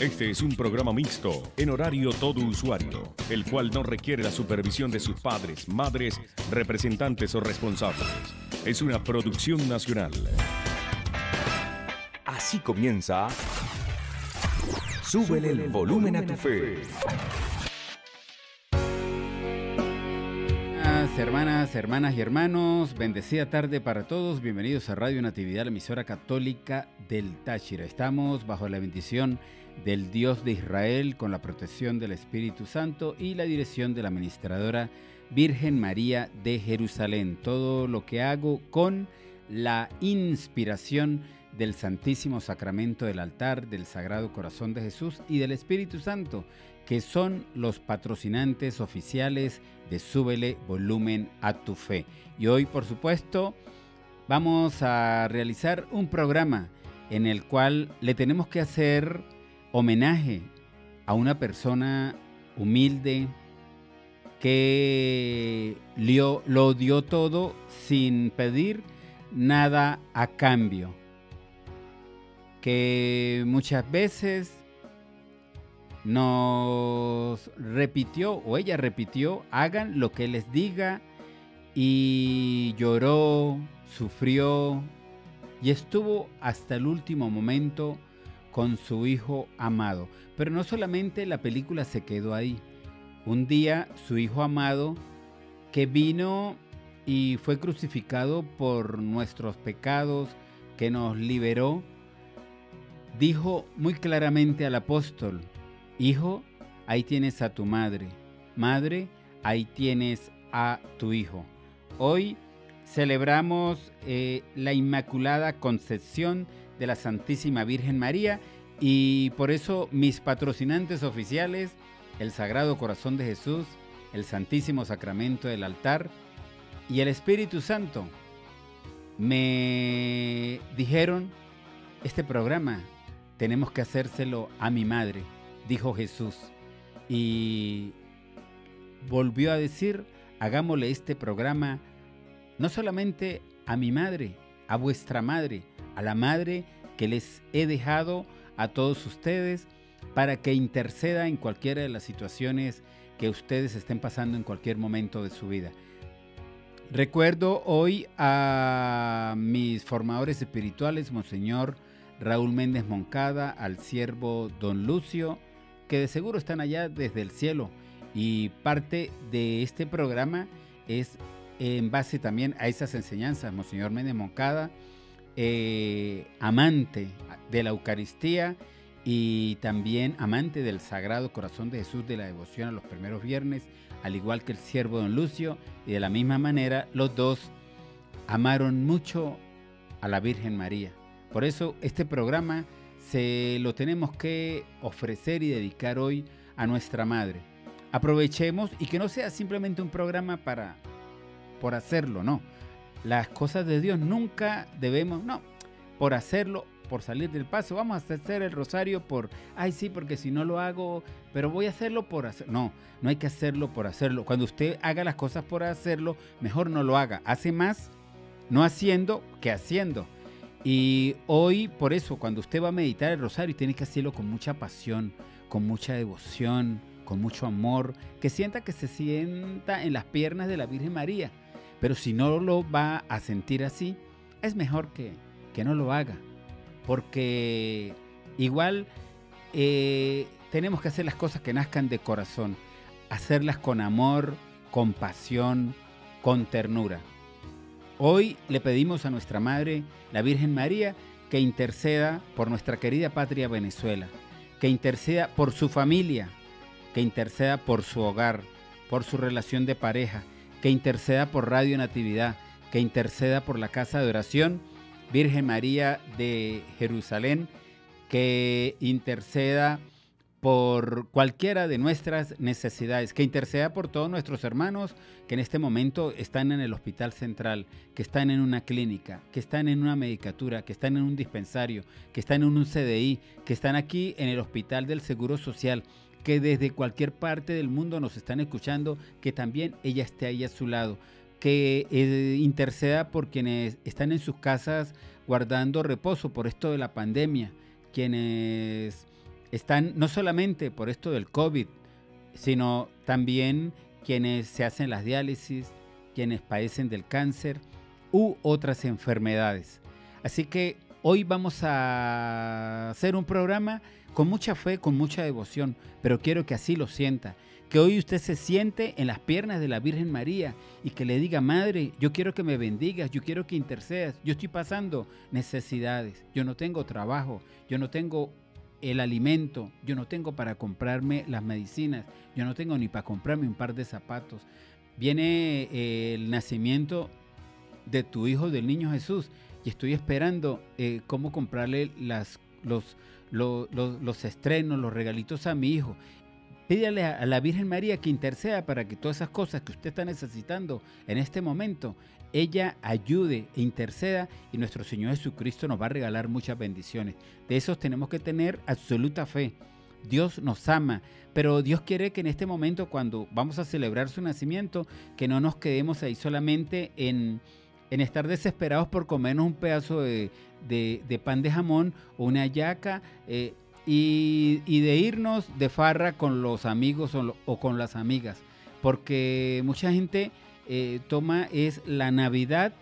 Este es un programa mixto, en horario todo usuario, el cual no requiere la supervisión de sus padres, madres, representantes o responsables. Es una producción nacional. Así comienza. Súbele el volumen a tu fe. Hermanas, hermanas y hermanos, bendecida tarde para todos. Bienvenidos a Radio Natividad, la emisora católica del Táchira. Estamos bajo la bendición del Dios de Israel con la protección del Espíritu Santo y la dirección de la administradora Virgen María de Jerusalén. Todo lo que hago con la inspiración del Santísimo Sacramento del altar, del Sagrado Corazón de Jesús y del Espíritu Santo que son los patrocinantes oficiales de Súbele Volumen a tu Fe. Y hoy, por supuesto, vamos a realizar un programa en el cual le tenemos que hacer homenaje a una persona humilde que lo dio todo sin pedir nada a cambio. Que muchas veces nos repitió, o ella repitió, hagan lo que les diga, y lloró, sufrió, y estuvo hasta el último momento con su hijo amado. Pero no solamente la película se quedó ahí. Un día su hijo amado, que vino y fue crucificado por nuestros pecados, que nos liberó, dijo muy claramente al apóstol, Hijo, ahí tienes a tu madre. Madre, ahí tienes a tu hijo. Hoy celebramos eh, la Inmaculada Concepción de la Santísima Virgen María y por eso mis patrocinantes oficiales, el Sagrado Corazón de Jesús, el Santísimo Sacramento del altar y el Espíritu Santo, me dijeron, este programa tenemos que hacérselo a mi madre dijo Jesús. Y volvió a decir, hagámosle este programa no solamente a mi madre, a vuestra madre, a la madre que les he dejado a todos ustedes para que interceda en cualquiera de las situaciones que ustedes estén pasando en cualquier momento de su vida. Recuerdo hoy a mis formadores espirituales, Monseñor Raúl Méndez Moncada, al siervo Don Lucio, que de seguro están allá desde el cielo. Y parte de este programa es en base también a esas enseñanzas. Monseñor Méndez Moncada, eh, amante de la Eucaristía y también amante del Sagrado Corazón de Jesús de la devoción a los primeros viernes, al igual que el siervo don Lucio, y de la misma manera los dos amaron mucho a la Virgen María. Por eso este programa se lo tenemos que ofrecer y dedicar hoy a nuestra madre. Aprovechemos y que no sea simplemente un programa para por hacerlo, no. Las cosas de Dios nunca debemos, no, por hacerlo, por salir del paso, vamos a hacer el rosario por, ay sí, porque si no lo hago, pero voy a hacerlo por hacer. No, no hay que hacerlo por hacerlo. Cuando usted haga las cosas por hacerlo, mejor no lo haga. Hace más no haciendo que haciendo. Y hoy, por eso, cuando usted va a meditar el rosario, tiene que hacerlo con mucha pasión, con mucha devoción, con mucho amor, que sienta que se sienta en las piernas de la Virgen María. Pero si no lo va a sentir así, es mejor que, que no lo haga. Porque igual eh, tenemos que hacer las cosas que nazcan de corazón, hacerlas con amor, con pasión, con ternura. Hoy le pedimos a nuestra Madre, la Virgen María, que interceda por nuestra querida patria Venezuela, que interceda por su familia, que interceda por su hogar, por su relación de pareja, que interceda por Radio Natividad, que interceda por la casa de oración Virgen María de Jerusalén, que interceda por cualquiera de nuestras necesidades, que interceda por todos nuestros hermanos que en este momento están en el hospital central, que están en una clínica, que están en una medicatura, que están en un dispensario, que están en un CDI, que están aquí en el hospital del Seguro Social, que desde cualquier parte del mundo nos están escuchando, que también ella esté ahí a su lado, que eh, interceda por quienes están en sus casas guardando reposo por esto de la pandemia, quienes están no solamente por esto del COVID, sino también quienes se hacen las diálisis, quienes padecen del cáncer u otras enfermedades. Así que hoy vamos a hacer un programa con mucha fe, con mucha devoción, pero quiero que así lo sienta. Que hoy usted se siente en las piernas de la Virgen María y que le diga, Madre, yo quiero que me bendigas, yo quiero que intercedas, yo estoy pasando necesidades, yo no tengo trabajo, yo no tengo el alimento, yo no tengo para comprarme las medicinas, yo no tengo ni para comprarme un par de zapatos. Viene eh, el nacimiento de tu hijo, del niño Jesús, y estoy esperando eh, cómo comprarle las, los, los, estrenos, los regalitos a mi hijo. Pídale a, la Virgen María que interceda para que todas esas cosas que usted está necesitando en este momento, ella ayude e interceda y nuestro Señor Jesucristo nos va a regalar muchas bendiciones. De esos tenemos que tener absoluta fe. Dios nos ama, pero Dios quiere que en este momento, cuando vamos a celebrar su nacimiento, que no nos quedemos ahí solamente en, en estar desesperados por comernos un pedazo de, pan de jamón o una yaca eh, y, de irnos de farra con los amigos o, con las amigas. Porque mucha gente eh, toma es la Navidad,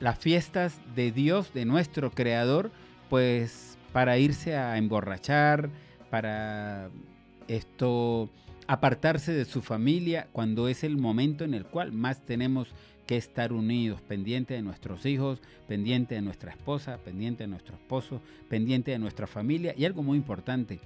las fiestas de Dios, de nuestro Creador, pues para irse a emborrachar, para esto apartarse de su familia cuando es el momento en el cual más tenemos que estar unidos, pendiente de nuestros hijos, pendiente de nuestra esposa, pendiente de nuestro esposo, pendiente de nuestra familia y algo muy importante,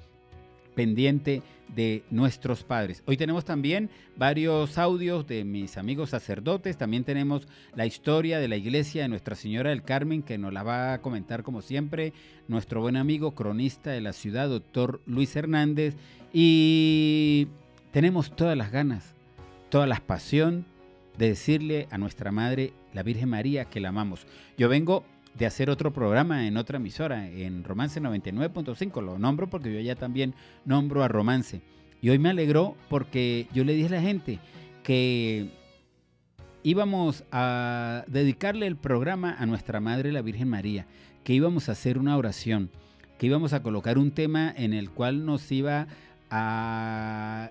pendiente de nuestros padres. Hoy tenemos también varios audios de mis amigos sacerdotes, también tenemos la historia de la iglesia de Nuestra Señora del Carmen que nos la va a comentar como siempre nuestro buen amigo cronista de la ciudad, doctor Luis Hernández, y tenemos todas las ganas, toda la pasión, de decirle a nuestra Madre, la Virgen María, que la amamos. Yo vengo de hacer otro programa en otra emisora, en Romance 99.5, lo nombro porque yo ya también nombro a Romance. Y hoy me alegró porque yo le dije a la gente que íbamos a dedicarle el programa a nuestra Madre, la Virgen María, que íbamos a hacer una oración, que íbamos a colocar un tema en el cual nos iba a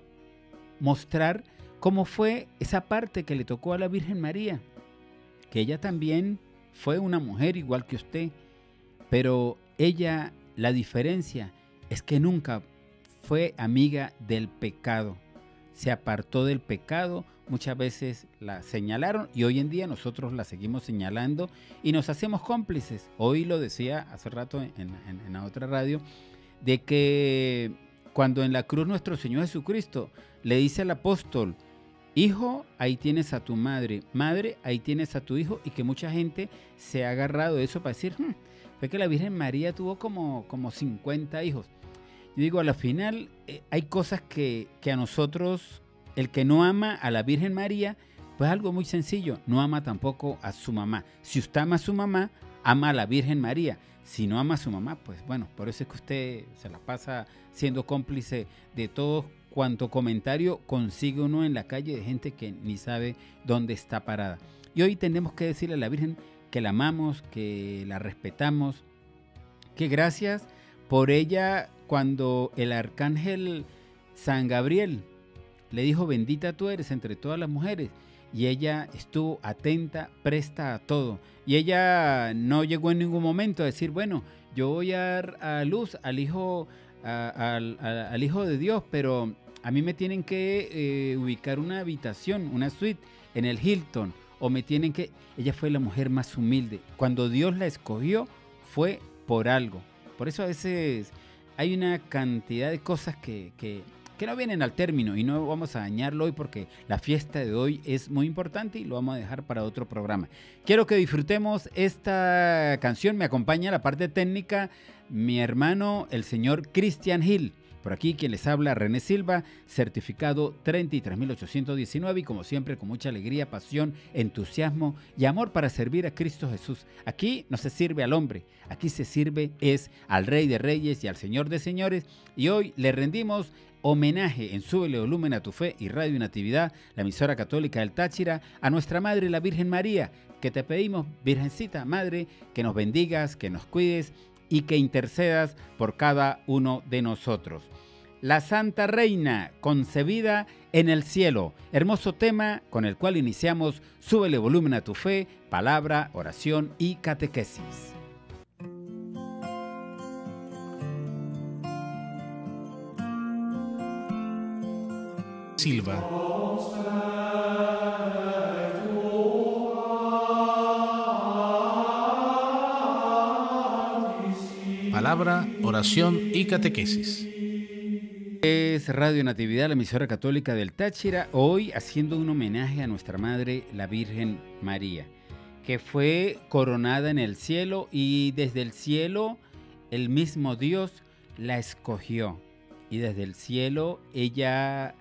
mostrar ¿Cómo fue esa parte que le tocó a la Virgen María, que ella también fue una mujer igual que usted, pero ella, la diferencia es que nunca fue amiga del pecado, se apartó del pecado, muchas veces la señalaron y hoy en día nosotros la seguimos señalando y nos hacemos cómplices. Hoy lo decía hace rato en, en la otra radio, de que cuando en la cruz nuestro Señor Jesucristo le dice al apóstol, Hijo, ahí tienes a tu madre. Madre, ahí tienes a tu hijo. Y que mucha gente se ha agarrado de eso para decir, hmm, fue que la Virgen María tuvo como, como 50 hijos. Yo digo, a la final eh, hay cosas que, que a nosotros, el que no ama a la Virgen María, pues algo muy sencillo, no ama tampoco a su mamá. Si usted ama a su mamá, ama a la Virgen María. Si no ama a su mamá, pues bueno, por eso es que usted se la pasa siendo cómplice de todos cuanto comentario consigue uno en la calle de gente que ni sabe dónde está parada. Y hoy tenemos que decirle a la Virgen que la amamos, que la respetamos, que gracias por ella cuando el arcángel San Gabriel le dijo, bendita tú eres entre todas las mujeres. Y ella estuvo atenta, presta a todo. Y ella no llegó en ningún momento a decir, bueno, yo voy a dar a luz al hijo al, Hijo de Dios, pero a mí me tienen que eh, ubicar una habitación, una suite en el Hilton, o me tienen que... Ella fue la mujer más humilde. Cuando Dios la escogió, fue por algo. Por eso a veces hay una cantidad de cosas que, que, que no vienen al término y no vamos a dañarlo hoy porque la fiesta de hoy es muy importante y lo vamos a dejar para otro programa. Quiero que disfrutemos esta canción, me acompaña la parte técnica mi hermano, el señor Christian Hill. Por aquí quien les habla, René Silva, certificado 33.819 y como siempre con mucha alegría, pasión, entusiasmo y amor para servir a Cristo Jesús. Aquí no se sirve al hombre, aquí se sirve es al Rey de Reyes y al Señor de Señores y hoy le rendimos homenaje en Súbele Volumen a tu Fe y Radio Natividad, la emisora católica del Táchira, a nuestra Madre la Virgen María, que te pedimos, Virgencita Madre, que nos bendigas, que nos cuides y que intercedas por cada uno de nosotros. La Santa Reina, concebida en el cielo. Hermoso tema con el cual iniciamos Súbele volumen a tu fe, palabra, oración y catequesis. Silva. Oración y catequesis. Es Radio Natividad, la emisora católica del Táchira, hoy haciendo un homenaje a nuestra Madre, la Virgen María, que fue coronada en el cielo y desde el cielo el mismo Dios la escogió. Y desde el cielo ella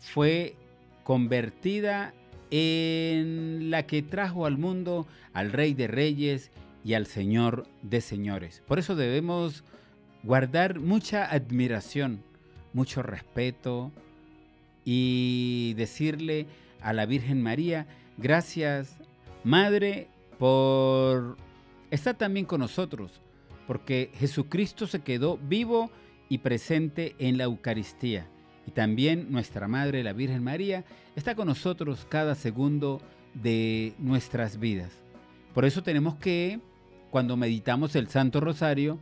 fue convertida en la que trajo al mundo al Rey de Reyes y al Señor de Señores. Por eso debemos guardar mucha admiración, mucho respeto y decirle a la Virgen María, gracias Madre por estar también con nosotros, porque Jesucristo se quedó vivo y presente en la Eucaristía. Y también nuestra Madre, la Virgen María, está con nosotros cada segundo de nuestras vidas. Por eso tenemos que, cuando meditamos el Santo Rosario,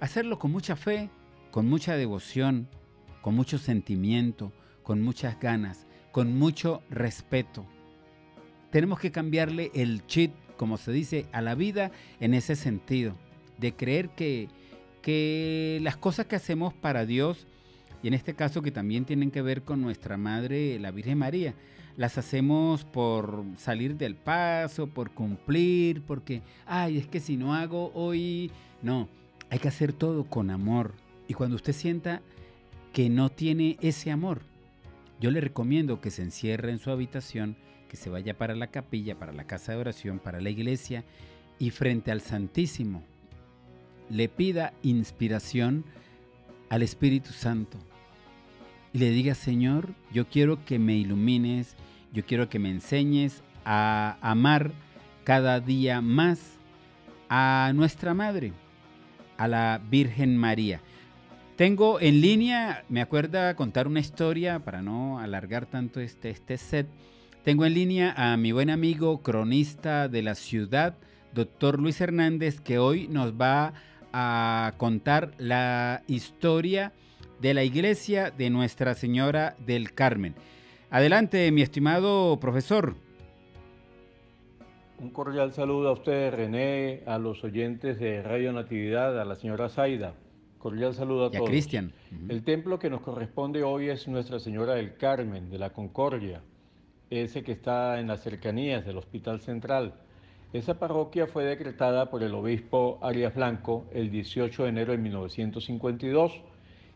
hacerlo con mucha fe, con mucha devoción, con mucho sentimiento, con muchas ganas, con mucho respeto. Tenemos que cambiarle el chip, como se dice, a la vida en ese sentido, de creer que, que las cosas que hacemos para Dios y en este caso que también tienen que ver con nuestra Madre, la Virgen María. Las hacemos por salir del paso, por cumplir, porque, ay, es que si no hago hoy, no, hay que hacer todo con amor. Y cuando usted sienta que no tiene ese amor, yo le recomiendo que se encierre en su habitación, que se vaya para la capilla, para la casa de oración, para la iglesia y frente al Santísimo le pida inspiración al Espíritu Santo y le diga, Señor, yo quiero que me ilumines, yo quiero que me enseñes a amar cada día más a nuestra Madre, a la Virgen María. Tengo en línea, me acuerda contar una historia para no alargar tanto este, este set. Tengo en línea a mi buen amigo cronista de la ciudad, doctor Luis Hernández, que hoy nos va a contar la historia de la iglesia de Nuestra Señora del Carmen. Adelante, mi estimado profesor. Un cordial saludo a usted, René, a los oyentes de Radio Natividad, a la señora Zaida. Cordial saludo a y todos. Cristian. El templo que nos corresponde hoy es Nuestra Señora del Carmen, de la Concordia, ese que está en las cercanías del Hospital Central. Esa parroquia fue decretada por el obispo Arias Blanco el 18 de enero de 1952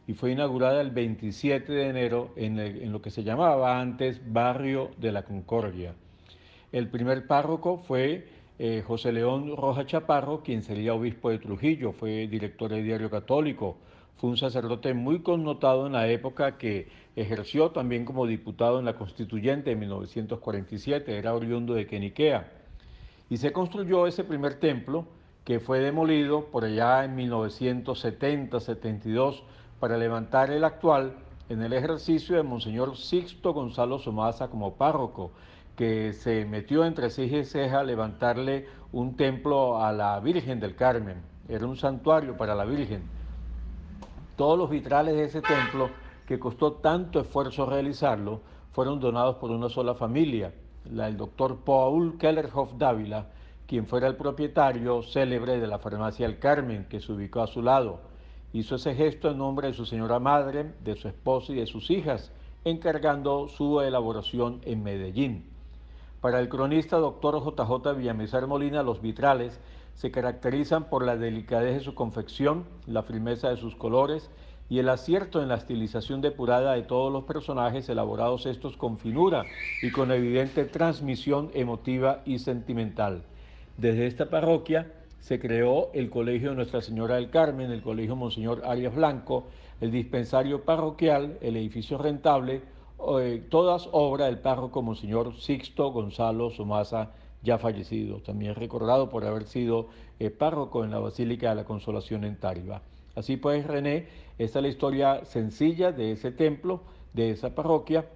y fue inaugurada el 27 de enero en, lo que se llamaba antes Barrio de la Concordia. El primer párroco fue eh, José León Roja Chaparro, quien sería obispo de Trujillo, fue director del Diario Católico, fue un sacerdote muy connotado en la época que ejerció también como diputado en la constituyente de 1947, era oriundo de Queniquea. Y se construyó ese primer templo que fue demolido por allá en 1970-72 para levantar el actual en el ejercicio de Monseñor Sixto Gonzalo Somasa como párroco, que se metió entre ceja y ceja a levantarle un templo a la Virgen del Carmen. Era un santuario para la Virgen. Todos los vitrales de ese templo, que costó tanto esfuerzo realizarlo, fueron donados por una sola familia, la del doctor Paul Kellerhoff Dávila, quien fuera el propietario célebre de la farmacia El Carmen, que se ubicó a su lado hizo ese gesto en nombre de su señora madre, de su esposa y de sus hijas, encargando su elaboración en Medellín. Para el cronista doctor JJ Villamizar Molina, los vitrales se caracterizan por la delicadez de su confección, la firmeza de sus colores y el acierto en la estilización depurada de todos los personajes elaborados estos con finura y con evidente transmisión emotiva y sentimental. Desde esta parroquia se creó el Colegio Nuestra Señora del Carmen, el Colegio Monseñor Arias Blanco, el dispensario parroquial, el edificio rentable, eh, todas obra del párroco Monseñor Sixto Gonzalo Somasa ya fallecido, también recordado por haber sido eh, párroco en la Basílica de la Consolación en Tariba. Así pues, René, esta es la historia sencilla de ese templo, de esa parroquia.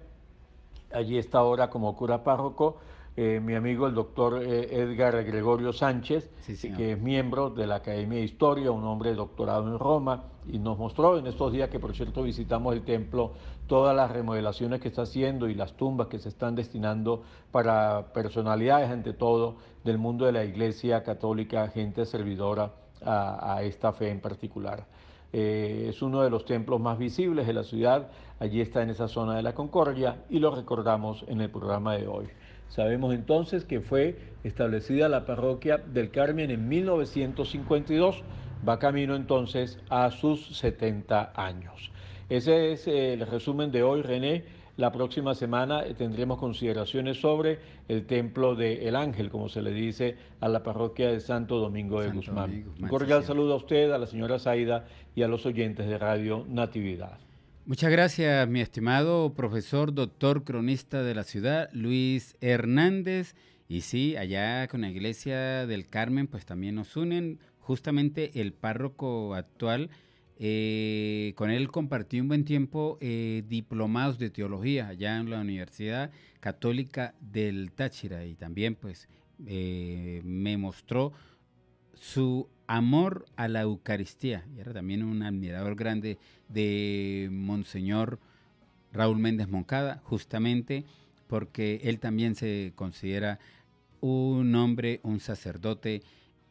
Allí está ahora como cura párroco eh, mi amigo el doctor eh, Edgar Gregorio Sánchez, que es miembro de la Academia de Historia, un hombre doctorado en Roma, y nos mostró en estos días que por cierto visitamos el templo todas las remodelaciones que está haciendo y las tumbas que se están destinando para personalidades, ante todo, del mundo de la Iglesia Católica, gente servidora a, esta fe en particular. Eh, es uno de los templos más visibles de la ciudad, allí está en esa zona de la Concordia y lo recordamos en el programa de hoy. Sabemos entonces que fue establecida la parroquia del Carmen en 1952, va camino entonces a sus 70 años. Ese es el resumen de hoy, René. La próxima semana tendremos consideraciones sobre el templo de El Ángel, como se le dice a la parroquia de Santo Domingo de Guzmán. Un cordial saludo a usted, a la señora Zaida y a los oyentes de Radio Natividad. Muchas gracias, mi estimado profesor, doctor cronista de la ciudad, Luis Hernández. Y sí, allá con la iglesia del Carmen, pues también nos unen justamente el párroco actual. Eh, con él compartí un buen tiempo eh, diplomados de teología allá en la Universidad Católica del Táchira y también pues eh, me mostró su amor a la Eucaristía. Y era también un admirador grande de Monseñor Raúl Méndez Moncada, justamente porque él también se considera un hombre, un sacerdote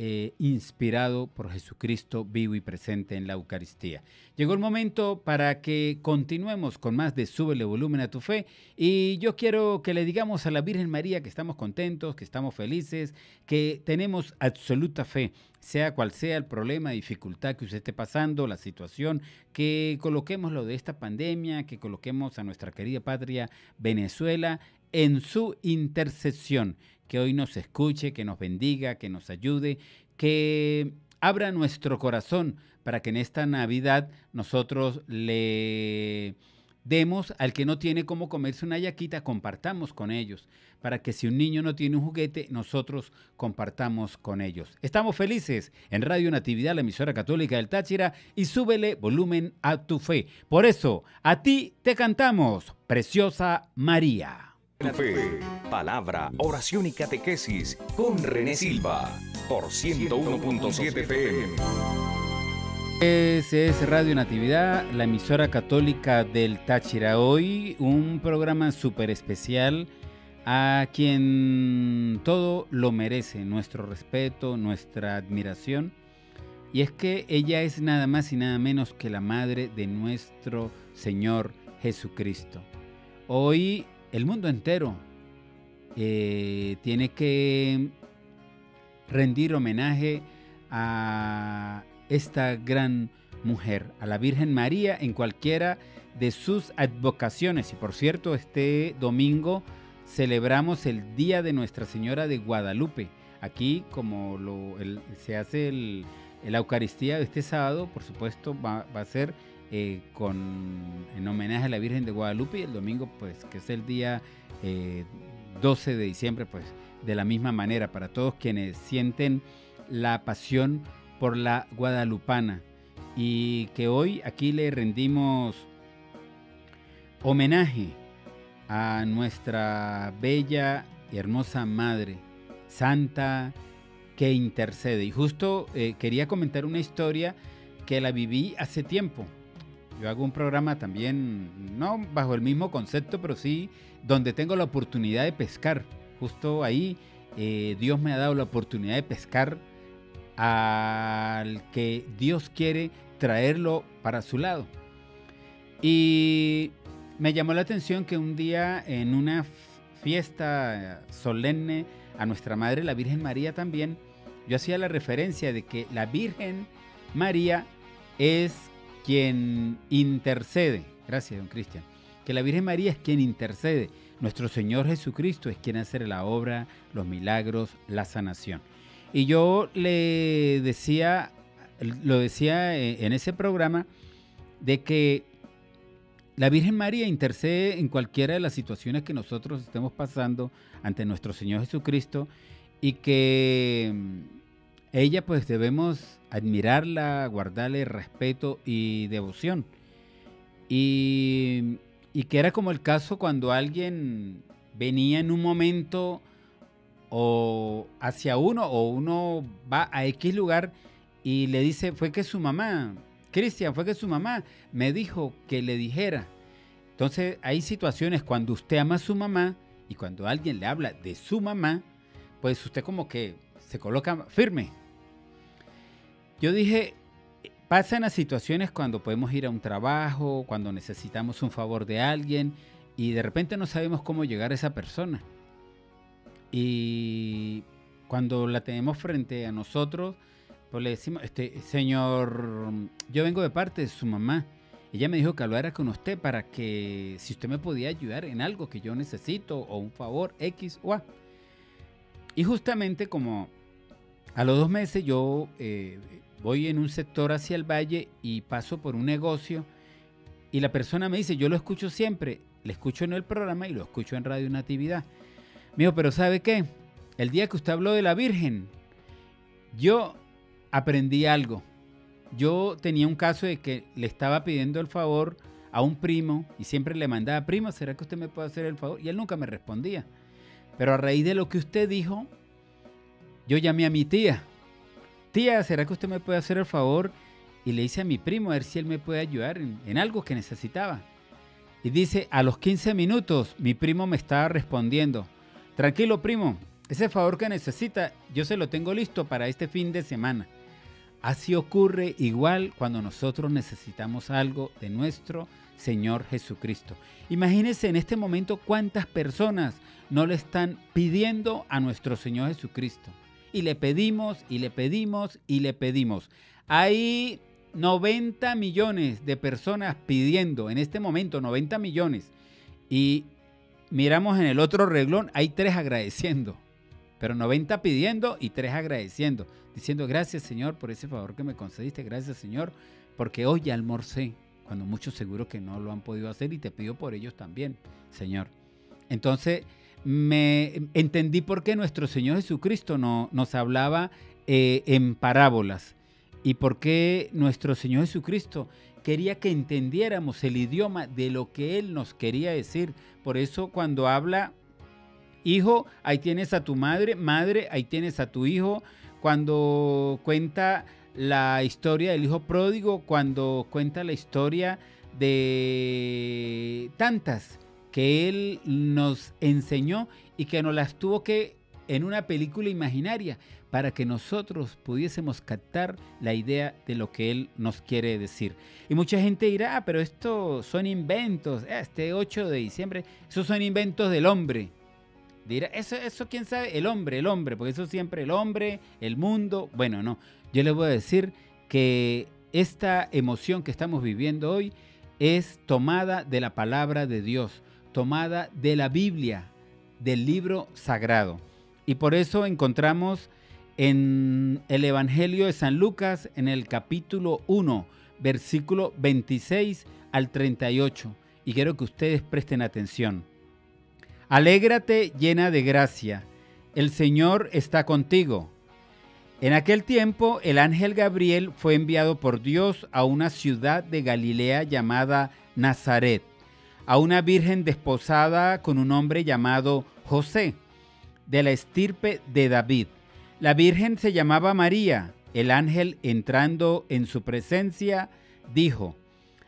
eh, inspirado por Jesucristo vivo y presente en la Eucaristía. Llegó el momento para que continuemos con más de Súbele volumen a tu fe y yo quiero que le digamos a la Virgen María que estamos contentos, que estamos felices, que tenemos absoluta fe, sea cual sea el problema, dificultad que usted esté pasando, la situación, que coloquemos lo de esta pandemia, que coloquemos a nuestra querida patria Venezuela en su intercesión que hoy nos escuche, que nos bendiga, que nos ayude, que abra nuestro corazón para que en esta Navidad nosotros le demos al que no tiene cómo comerse una yaquita, compartamos con ellos, para que si un niño no tiene un juguete, nosotros compartamos con ellos. Estamos felices en Radio Natividad, la emisora católica del Táchira, y súbele volumen a tu fe. Por eso, a ti te cantamos, Preciosa María. Fe, palabra, oración y catequesis con René Silva por 101.7 FM. Ese es Radio Natividad, la emisora católica del Táchira. Hoy un programa súper especial a quien todo lo merece, nuestro respeto, nuestra admiración. Y es que ella es nada más y nada menos que la madre de nuestro Señor Jesucristo. Hoy el mundo entero eh, tiene que rendir homenaje a esta gran mujer, a la Virgen María en cualquiera de sus advocaciones. Y por cierto, este domingo celebramos el Día de Nuestra Señora de Guadalupe. Aquí, como se hace la Eucaristía este sábado, por supuesto, va a ser eh, con, en homenaje a la Virgen de Guadalupe y el domingo, pues, que es el día 12 eh, de diciembre, pues, de la misma manera, para todos quienes sienten la pasión por la guadalupana y que hoy aquí le rendimos homenaje a nuestra bella y hermosa Madre, Santa, que intercede. Y justo eh, quería comentar una historia que la viví hace tiempo. Yo hago un programa también, no bajo el mismo concepto, pero sí donde tengo la oportunidad de pescar. Justo ahí eh, Dios me ha dado la oportunidad de pescar al que Dios quiere traerlo para su lado. Y me llamó la atención que un día en una fiesta solemne a nuestra Madre, la Virgen María también, yo hacía la referencia de que la Virgen María es quien intercede. Gracias, don Cristian. Que la Virgen María es quien intercede. Nuestro Señor Jesucristo es quien hace la obra, los milagros, la sanación. Y yo le decía, lo decía eh, en ese programa, de que la Virgen María intercede en cualquiera de las situaciones que nosotros estemos pasando ante nuestro Señor Jesucristo y que mm, ella pues debemos admirarla, guardarle respeto y devoción. Y, y que era como el caso cuando alguien venía en un momento o hacia uno o uno va a X lugar y le dice, fue que su mamá, Cristian, fue que su mamá me dijo que le dijera. Entonces hay situaciones cuando usted ama a su mamá y cuando alguien le habla de su mamá, pues usted como que se coloca firme. Yo dije, pasan las situaciones cuando podemos ir a un trabajo, cuando necesitamos un favor de alguien y de repente no sabemos cómo llegar a esa persona. Y cuando la tenemos frente a nosotros, pues le decimos, este, señor, yo vengo de parte de su mamá. Ella me dijo que hablara con usted para que si usted me podía ayudar en algo que yo necesito o un favor X o A. Y justamente como a los dos meses yo eh, voy en un sector hacia el valle y paso por un negocio y la persona me dice, yo lo escucho siempre, le escucho en el programa y lo escucho en Radio Natividad. Me dijo, pero ¿sabe qué? El día que usted habló de la Virgen, yo aprendí algo. Yo tenía un caso de que le estaba pidiendo el favor a un primo y siempre le mandaba, primo, ¿será que usted me puede hacer el favor? Y él nunca me respondía. Pero a raíz de lo que usted dijo, yo llamé a mi tía. Tía, ¿será que usted me puede hacer el favor? Y le hice a mi primo a ver si él me puede ayudar en, algo que necesitaba. Y dice, a los 15 minutos mi primo me estaba respondiendo, tranquilo primo, ese favor que necesita yo se lo tengo listo para este fin de semana. Así ocurre igual cuando nosotros necesitamos algo de nuestro Señor Jesucristo. Imagínense en este momento cuántas personas no le están pidiendo a nuestro Señor Jesucristo. Y le pedimos y le pedimos y le pedimos. Hay 90 millones de personas pidiendo en este momento, 90 millones. Y miramos en el otro reglón, hay tres agradeciendo. Pero 90 pidiendo y tres agradeciendo diciendo gracias Señor por ese favor que me concediste, gracias Señor, porque hoy ya almorcé, cuando muchos seguro que no lo han podido hacer y te pido por ellos también, Señor. Entonces, me entendí por qué nuestro Señor Jesucristo no, nos hablaba eh, en parábolas y por qué nuestro Señor Jesucristo quería que entendiéramos el idioma de lo que Él nos quería decir. Por eso cuando habla, hijo, ahí tienes a tu madre, madre, ahí tienes a tu hijo, cuando cuenta la historia del hijo pródigo, cuando cuenta la historia de tantas que él nos enseñó y que nos las tuvo que en una película imaginaria para que nosotros pudiésemos captar la idea de lo que él nos quiere decir. Y mucha gente dirá, ah, pero esto son inventos, ah, este 8 de diciembre, esos son inventos del hombre. Dirá, eso, eso quién sabe, el hombre, el hombre, porque eso siempre el hombre, el mundo. Bueno, no. Yo les voy a decir que esta emoción que estamos viviendo hoy es tomada de la palabra de Dios, tomada de la Biblia, del libro sagrado. Y por eso encontramos en el Evangelio de San Lucas, en el capítulo 1, versículo 26 al 38. Y quiero que ustedes presten atención. Alégrate llena de gracia, el Señor está contigo. En aquel tiempo el ángel Gabriel fue enviado por Dios a una ciudad de Galilea llamada Nazaret, a una virgen desposada con un hombre llamado José, de la estirpe de David. La virgen se llamaba María. El ángel entrando en su presencia dijo,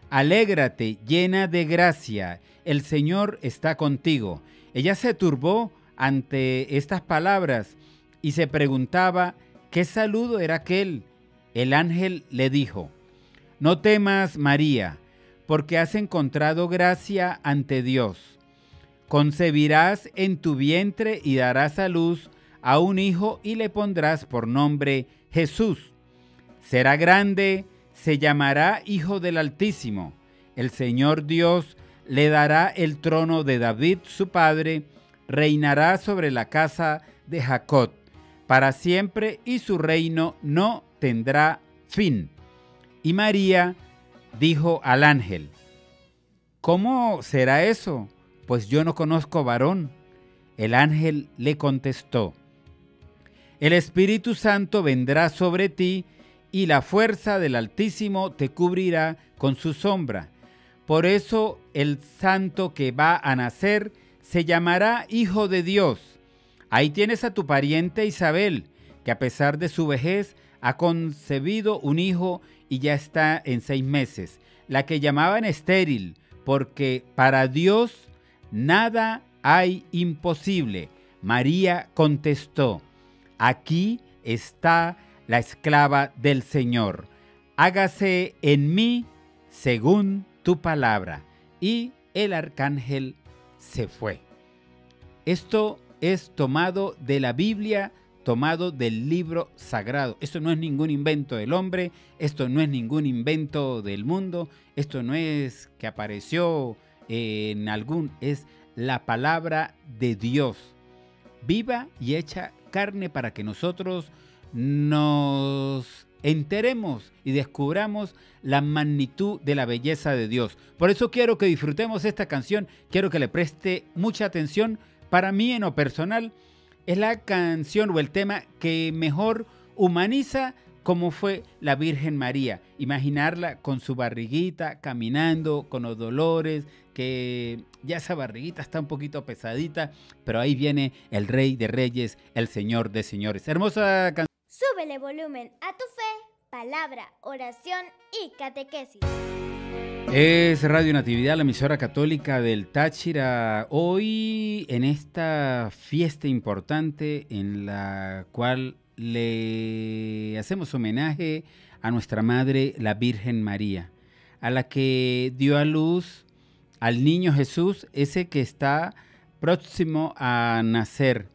Alégrate llena de gracia, el Señor está contigo. Ella se turbó ante estas palabras y se preguntaba qué saludo era aquel. El ángel le dijo, No temas, María, porque has encontrado gracia ante Dios. Concebirás en tu vientre y darás a luz a un hijo y le pondrás por nombre Jesús. Será grande, se llamará Hijo del Altísimo. El Señor Dios le dará el trono de David su padre, reinará sobre la casa de Jacob para siempre y su reino no tendrá fin. Y María dijo al ángel, ¿cómo será eso? Pues yo no conozco varón. El ángel le contestó, El Espíritu Santo vendrá sobre ti y la fuerza del Altísimo te cubrirá con su sombra. Por eso el santo que va a nacer se llamará Hijo de Dios. Ahí tienes a tu pariente Isabel, que a pesar de su vejez ha concebido un hijo y ya está en seis meses, la que llamaban estéril, porque para Dios nada hay imposible. María contestó, aquí está la esclava del Señor, hágase en mí según tu palabra. Y el arcángel se fue. Esto es tomado de la Biblia, tomado del libro sagrado. Esto no es ningún invento del hombre, esto no es ningún invento del mundo, esto no es que apareció en algún, es la palabra de Dios, viva y hecha carne para que nosotros nos enteremos y descubramos la magnitud de la belleza de Dios. Por eso quiero que disfrutemos esta canción, quiero que le preste mucha atención. Para mí en lo personal es la canción o el tema que mejor humaniza cómo fue la Virgen María. Imaginarla con su barriguita, caminando, con los dolores, que ya esa barriguita está un poquito pesadita, pero ahí viene el Rey de Reyes, el Señor de Señores. Hermosa canción. Súbele volumen a tu fe, palabra, oración y catequesis. Es Radio Natividad, la emisora católica del Táchira. Hoy en esta fiesta importante en la cual le hacemos homenaje a nuestra Madre, la Virgen María, a la que dio a luz al niño Jesús, ese que está próximo a nacer,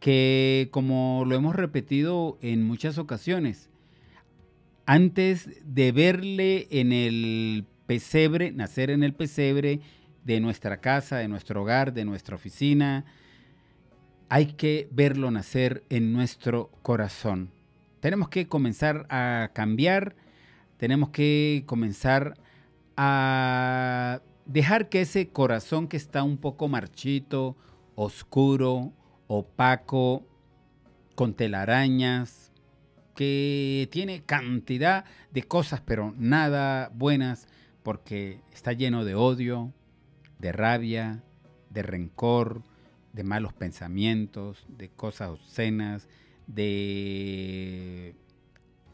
que como lo hemos repetido en muchas ocasiones, antes de verle en el pesebre, nacer en el pesebre de nuestra casa, de nuestro hogar, de nuestra oficina, hay que verlo nacer en nuestro corazón. Tenemos que comenzar a cambiar, tenemos que comenzar a dejar que ese corazón que está un poco marchito, oscuro, opaco, con telarañas, que tiene cantidad de cosas, pero nada buenas, porque está lleno de odio, de rabia, de rencor, de malos pensamientos, de cosas obscenas, de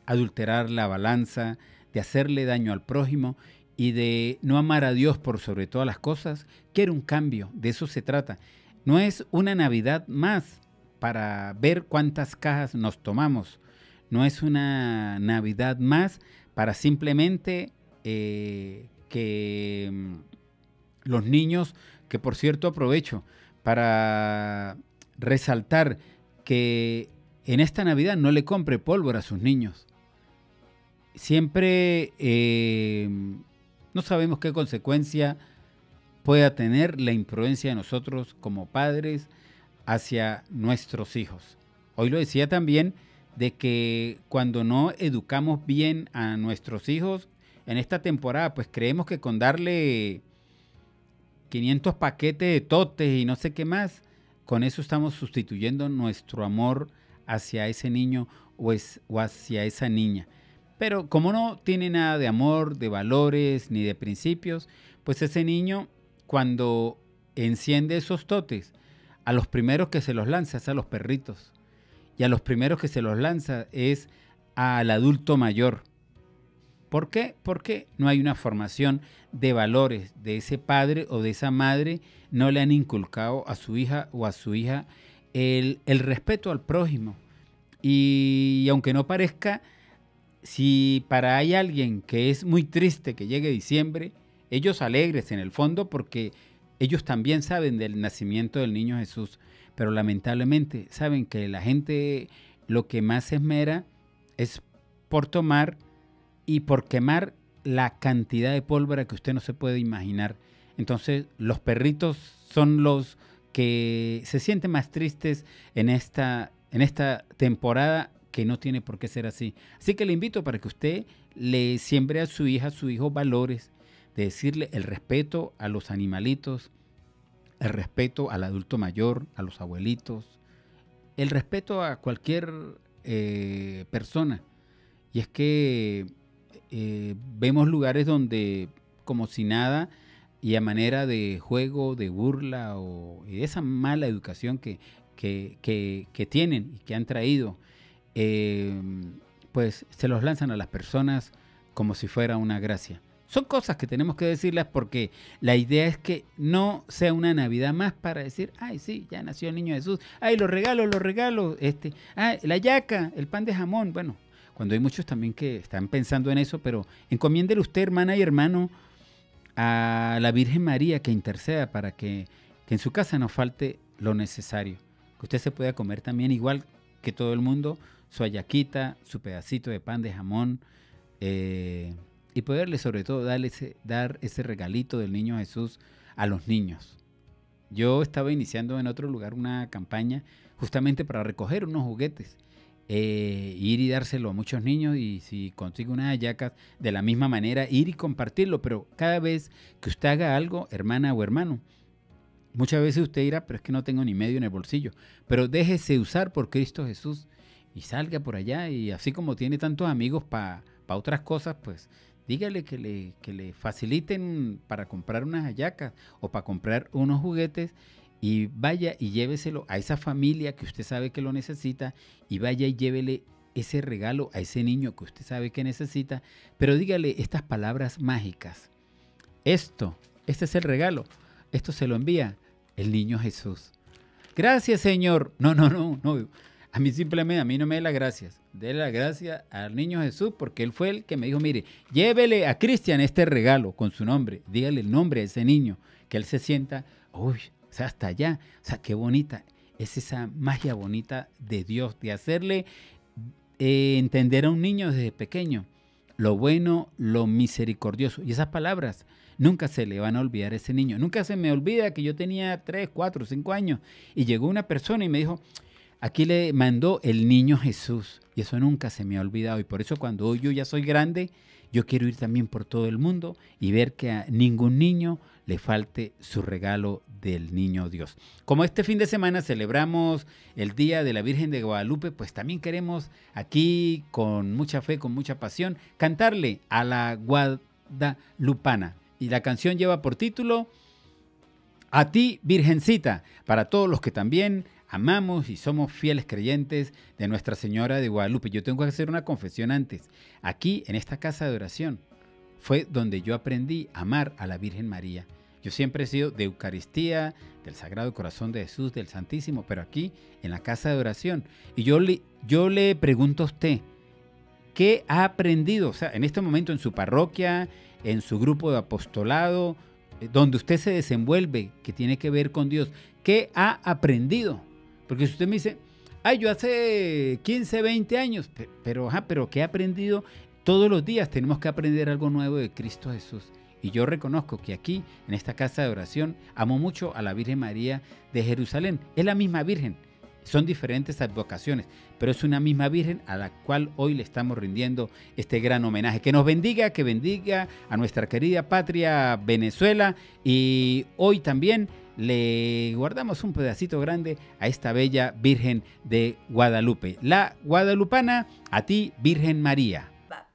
adulterar la balanza, de hacerle daño al prójimo y de no amar a Dios por sobre todas las cosas, quiere un cambio, de eso se trata. No es una Navidad más para ver cuántas cajas nos tomamos, no es una Navidad más para simplemente eh, que mm, los niños, que por cierto aprovecho, para resaltar que en esta Navidad no le compre pólvora a sus niños. Siempre eh, no sabemos qué consecuencia pueda tener la imprudencia de nosotros como padres hacia nuestros hijos. Hoy lo decía también de que cuando no educamos bien a nuestros hijos en esta temporada, pues creemos que con darle 500 paquetes de totes y no sé qué más, con eso estamos sustituyendo nuestro amor hacia ese niño o, hacia esa niña. Pero como no tiene nada de amor, de valores ni de principios, pues ese niño cuando enciende esos totes, a los primeros que se los lanza es a los perritos. Y a los primeros que se los lanza es al adulto mayor. ¿Por qué? Porque no hay una formación de valores de ese padre o de esa madre, no le han inculcado a su hija o a su hija el, respeto al prójimo. Y, aunque no parezca, si para hay alguien que es muy triste que llegue diciembre, ellos alegres en el fondo porque ellos también saben del nacimiento del niño Jesús, pero lamentablemente saben que la gente lo que más esmera es por tomar y por quemar la cantidad de pólvora que usted no se puede imaginar. Entonces, los perritos son los que se sienten más tristes en esta, en esta temporada que no tiene por qué ser así. Así que le invito para que usted le siembre a su hija, a su hijo, valores de decirle el respeto a los animalitos, el respeto al adulto mayor, a los abuelitos, el respeto a cualquier eh, persona. Y es que eh, vemos lugares donde como si nada y a manera de juego, de burla o esa mala educación que, que, tienen y que han traído, eh, pues se los lanzan a las personas como si fuera una gracia. Son cosas que tenemos que decirlas porque la idea es que no sea una Navidad más para decir, ay, sí, ya nació el niño Jesús, ay, los regalos, los regalos, este, ay, la yaca, el pan de jamón. Bueno, cuando hay muchos también que están pensando en eso, pero encomiéndele usted, hermana y hermano, a la Virgen María que interceda para que, en su casa no falte lo necesario. Que usted se pueda comer también igual que todo el mundo, su ayaquita, su pedacito de pan de jamón. Eh, y poderle sobre todo darle dar ese regalito del niño Jesús a los niños. Yo estaba iniciando en otro lugar una campaña justamente para recoger unos juguetes, eh, ir y dárselo a muchos niños y si consigo unas hallacas de la misma manera, ir y compartirlo, pero cada vez que usted haga algo, hermana o hermano, muchas veces usted dirá, pero es que no tengo ni medio en el bolsillo, pero déjese usar por Cristo Jesús y salga por allá y así como tiene tantos amigos para otras cosas, pues dígale que le, que le faciliten para comprar unas hallacas o para comprar unos juguetes y vaya y lléveselo a esa familia que usted sabe que lo necesita y vaya y llévele ese regalo a ese niño que usted sabe que necesita, pero dígale estas palabras mágicas. Esto, este es el regalo, esto se lo envía el niño Jesús. Gracias Señor. No, no, no, no. A mí simplemente, a mí no me dé las gracias. Dele las gracias al niño Jesús porque él fue el que me dijo, mire, llévele a Cristian este regalo con su nombre. Dígale el nombre a ese niño, que él se sienta, uy, o sea, hasta allá. O sea, qué bonita. Es esa magia bonita de Dios, de hacerle eh, entender a un niño desde pequeño lo bueno, lo misericordioso. Y esas palabras nunca se le van a olvidar a ese niño. Nunca se me olvida que yo tenía 3, 4, 5 años y llegó una persona y me dijo, Aquí le mandó el niño Jesús y eso nunca se me ha olvidado y por eso cuando yo ya soy grande, yo quiero ir también por todo el mundo y ver que a ningún niño le falte su regalo del niño Dios. Como este fin de semana celebramos el Día de la Virgen de Guadalupe, pues también queremos aquí con mucha fe, con mucha pasión, cantarle a la Guadalupana. Y la canción lleva por título A ti, Virgencita, para todos los que también amamos y somos fieles creyentes de Nuestra Señora de Guadalupe. Yo tengo que hacer una confesión antes. Aquí, en esta casa de oración, fue donde yo aprendí a amar a la Virgen María. Yo siempre he sido de Eucaristía, del Sagrado Corazón de Jesús, del Santísimo, pero aquí, en la casa de oración. Y yo le, yo le pregunto a usted, ¿qué ha aprendido? O sea, en este momento en su parroquia, en su grupo de apostolado, eh, donde usted se desenvuelve, que tiene que ver con Dios, ¿qué ha aprendido? Porque si usted me dice, ay, yo hace 15, 20 años, pero, ajá, pero ¿qué he aprendido? Todos los días tenemos que aprender algo nuevo de Cristo Jesús. Y yo reconozco que aquí, en esta casa de oración, amo mucho a la Virgen María de Jerusalén. Es la misma Virgen. Son diferentes advocaciones, pero es una misma Virgen a la cual hoy le estamos rindiendo este gran homenaje. Que nos bendiga, que bendiga a nuestra querida patria Venezuela y hoy también le guardamos un pedacito grande a esta bella Virgen de Guadalupe. La guadalupana, a ti, Virgen María.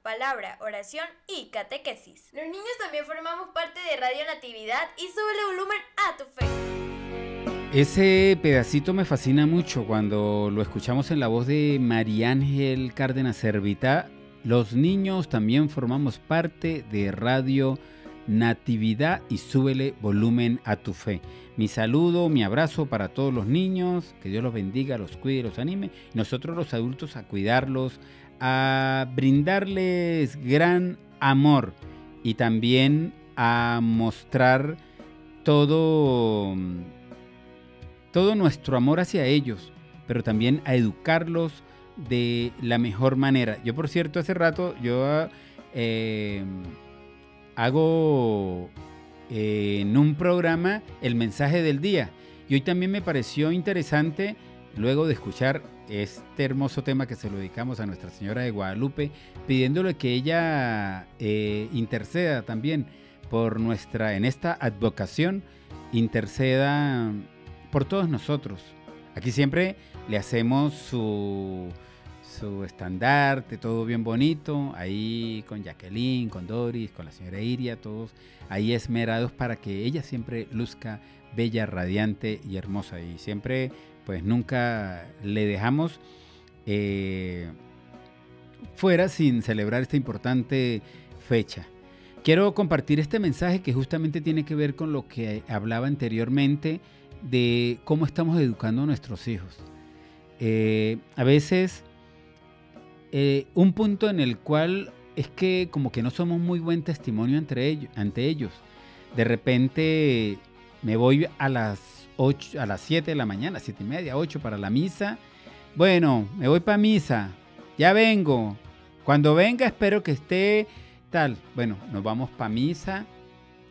Palabra, oración y catequesis. Los niños también formamos parte de Radio Natividad y sube volumen a tu fe. Ese pedacito me fascina mucho cuando lo escuchamos en la voz de María Ángel Cárdenas Servita. Los niños también formamos parte de Radio Natividad y súbele volumen a tu fe. Mi saludo, mi abrazo para todos los niños, que Dios los bendiga, los cuide, los anime. Nosotros los adultos a cuidarlos, a brindarles gran amor y también a mostrar todo, todo nuestro amor hacia ellos, pero también a educarlos de la mejor manera. Yo, por cierto, hace rato yo eh, hago en un programa el mensaje del día. Y hoy también me pareció interesante, luego de escuchar este hermoso tema que se lo dedicamos a Nuestra Señora de Guadalupe, pidiéndole que ella eh, interceda también por nuestra, en esta advocación, interceda por todos nosotros, Aquí siempre le hacemos su, su estandarte, todo bien bonito, ahí con Jacqueline, con Doris, con la señora Iria, todos ahí esmerados para que ella siempre luzca bella, radiante y hermosa. Y siempre, pues nunca le dejamos eh, fuera sin celebrar esta importante fecha. Quiero compartir este mensaje que justamente tiene que ver con lo que hablaba anteriormente de cómo estamos educando a nuestros hijos. Eh, a veces eh, un punto en el cual es que como que no somos muy buen testimonio entre ellos, ante ellos. De repente me voy a las 8, a las 7 de la mañana, 7 y media, 8 para la misa. Bueno, me voy para misa, ya vengo. Cuando venga espero que esté tal. Bueno, nos vamos para misa,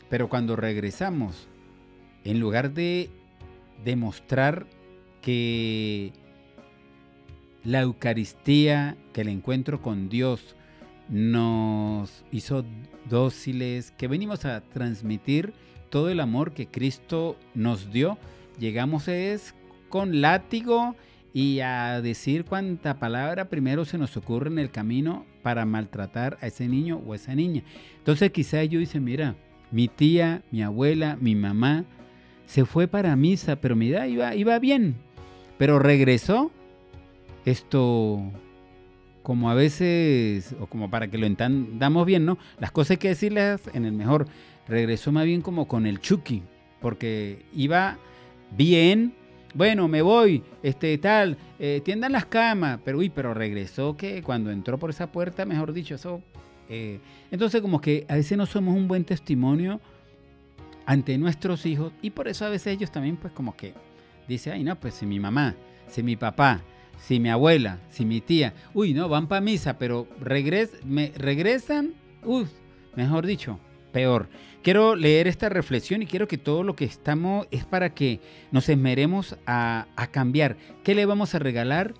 pero cuando regresamos, en lugar de demostrar que la Eucaristía, que el encuentro con Dios nos hizo dóciles, que venimos a transmitir todo el amor que Cristo nos dio, llegamos es con látigo y a decir cuánta palabra primero se nos ocurre en el camino para maltratar a ese niño o esa niña. Entonces quizá yo dice, mira, mi tía, mi abuela, mi mamá se fue para misa, pero mira, iba, iba bien, pero regresó. Esto como a veces, o como para que lo entendamos bien, ¿no? Las cosas hay que decirles en el mejor. Regresó más bien como con el Chucky, porque iba bien, bueno, me voy, este tal, eh, tiendan las camas, pero uy, pero regresó que cuando entró por esa puerta, mejor dicho, eso. Eh, entonces como que a veces no somos un buen testimonio ante nuestros hijos y por eso a veces ellos también pues como que dice, ay no, pues si mi mamá, si mi papá, si mi abuela, si mi tía, uy no, van para misa, pero regres, me, regresan, uy, mejor dicho, peor. Quiero leer esta reflexión y quiero que todo lo que estamos es para que nos esmeremos a, cambiar. ¿Qué le vamos a regalar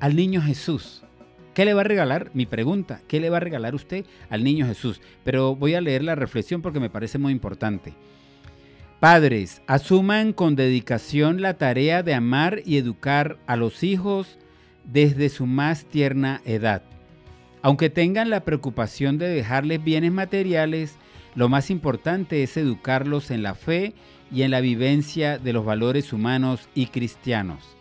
al niño Jesús? ¿Qué le va a regalar? Mi pregunta, ¿qué le va a regalar usted al niño Jesús? Pero voy a leer la reflexión porque me parece muy importante. Padres, asuman con dedicación la tarea de amar y educar a los hijos desde su más tierna edad. Aunque tengan la preocupación de dejarles bienes materiales, lo más importante es educarlos en la fe y en la vivencia de los valores humanos y cristianos.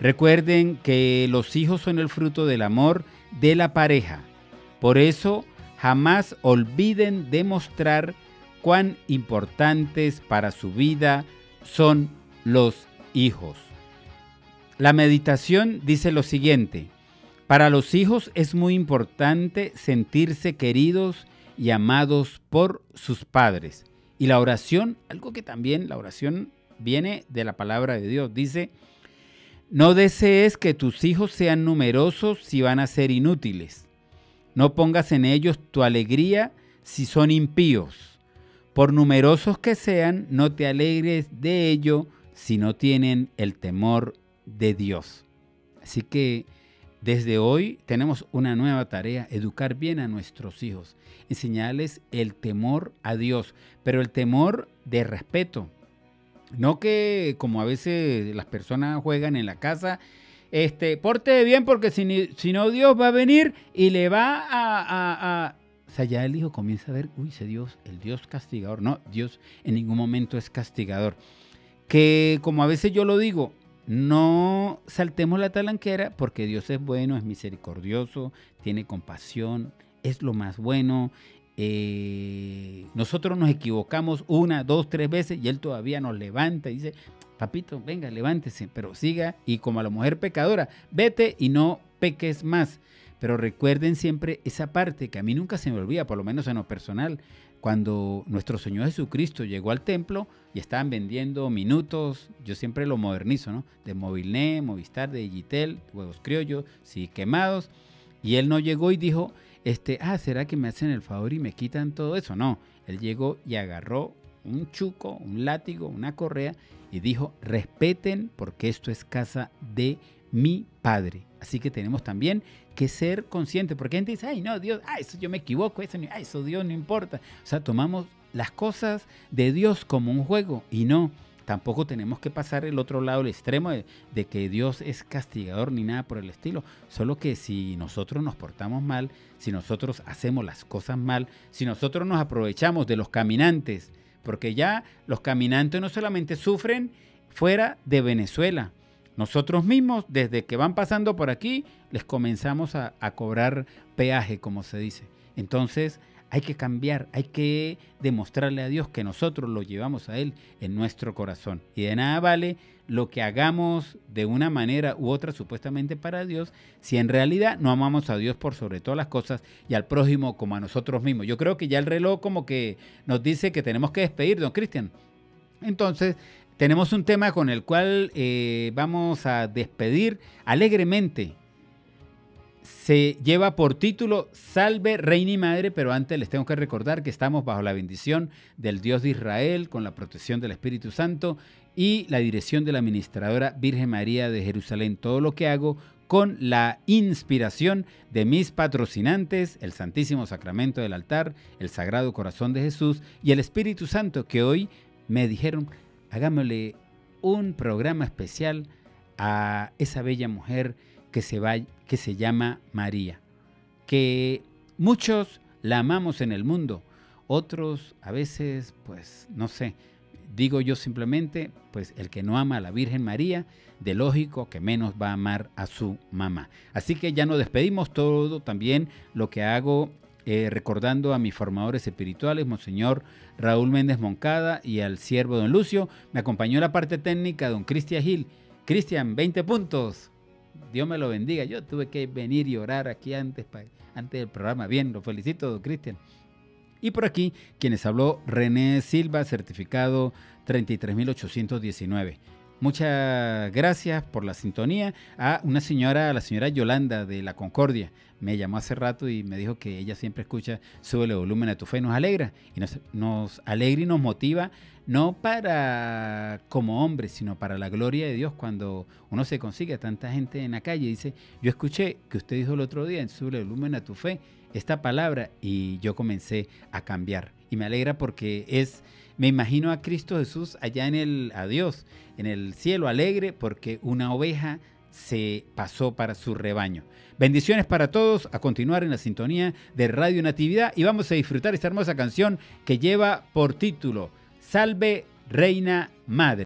Recuerden que los hijos son el fruto del amor de la pareja. Por eso, jamás olviden demostrar cuán importantes para su vida son los hijos. La meditación dice lo siguiente. Para los hijos es muy importante sentirse queridos y amados por sus padres. Y la oración, algo que también la oración viene de la palabra de Dios, dice, no desees que tus hijos sean numerosos si van a ser inútiles. No pongas en ellos tu alegría si son impíos. Por numerosos que sean, no te alegres de ello si no tienen el temor de Dios. Así que desde hoy tenemos una nueva tarea, educar bien a nuestros hijos, enseñarles el temor a Dios, pero el temor de respeto. No que como a veces las personas juegan en la casa, este, porte bien porque si, no Dios va a venir y le va a, a, O sea, ya el hijo comienza a ver, uy, ese Dios, el Dios castigador. No, Dios en ningún momento es castigador. Que como a veces yo lo digo, no saltemos la talanquera porque Dios es bueno, es misericordioso, tiene compasión, es lo más bueno. Eh, nosotros nos equivocamos una, dos, tres veces y Él todavía nos levanta y dice, papito, venga, levántese, pero siga y como a la mujer pecadora, vete y no peques más. Pero recuerden siempre esa parte que a mí nunca se me olvida, por lo menos en lo personal cuando nuestro Señor Jesucristo llegó al templo y estaban vendiendo minutos, yo siempre lo modernizo, ¿no? De Movilné, Movistar, de Digitel, huevos criollos, sí, quemados. Y él no llegó y dijo, este, ah, ¿será que me hacen el favor y me quitan todo eso? No, él llegó y agarró un chuco, un látigo, una correa y dijo, respeten porque esto es casa de mi Padre. Así que tenemos también que ser conscientes, porque gente dice, ay, no, Dios, ay, eso yo me equivoco, eso, ay, eso Dios no importa. O sea, tomamos las cosas de Dios como un juego y no. tampoco tenemos que pasar el otro lado, el extremo de, de, que Dios es castigador ni nada por el estilo. Solo que si nosotros nos portamos mal, si nosotros hacemos las cosas mal, si nosotros nos aprovechamos de los caminantes, porque ya los caminantes no solamente sufren fuera de Venezuela, nosotros mismos, desde que van pasando por aquí, les comenzamos a, cobrar peaje, como se dice. Entonces, hay que cambiar, hay que demostrarle a Dios que nosotros lo llevamos a Él en nuestro corazón. Y de nada vale lo que hagamos de una manera u otra supuestamente para Dios si en realidad no amamos a Dios por sobre todas las cosas y al prójimo como a nosotros mismos. Yo creo que ya el reloj como que nos dice que tenemos que despedir, don Cristian. Entonces, tenemos un tema con el cual eh, vamos a despedir alegremente se lleva por título Salve Reina y Madre, pero antes les tengo que recordar que estamos bajo la bendición del Dios de Israel, con la protección del Espíritu Santo y la dirección de la administradora Virgen María de Jerusalén. Todo lo que hago con la inspiración de mis patrocinantes, el Santísimo Sacramento del altar, el Sagrado Corazón de Jesús y el Espíritu Santo, que hoy me dijeron, hagámosle un programa especial a esa bella mujer que se, va, que se llama María, que muchos la amamos en el mundo, otros a veces, pues no sé, digo yo simplemente, pues el que no ama a la Virgen María, de lógico que menos va a amar a su mamá. Así que ya nos despedimos todo, también lo que hago eh, recordando a mis formadores espirituales, Monseñor Raúl Méndez Moncada y al siervo Don Lucio. Me acompañó la parte técnica Don Cristian Gil. Cristian, 20 puntos. Dios me lo bendiga. Yo tuve que venir y orar aquí antes, antes del programa. Bien, lo felicito, don Cristian. Y por aquí, quienes habló, René Silva, certificado 33819. Muchas gracias por la sintonía. A una señora, la señora Yolanda de La Concordia, me llamó hace rato y me dijo que ella siempre escucha Sube el volumen a tu fe, nos alegra. Y nos, alegra y nos motiva no para como hombre, sino para la gloria de Dios cuando uno se consigue a tanta gente en la calle. Dice, yo escuché que usted dijo el otro día en su volumen a tu fe esta palabra y yo comencé a cambiar. Y me alegra porque es, me imagino a Cristo Jesús allá en el, a Dios, en el cielo alegre porque una oveja se pasó para su rebaño. Bendiciones para todos, a continuar en la sintonía de Radio Natividad y vamos a disfrutar esta hermosa canción que lleva por título Salve Reina Madre.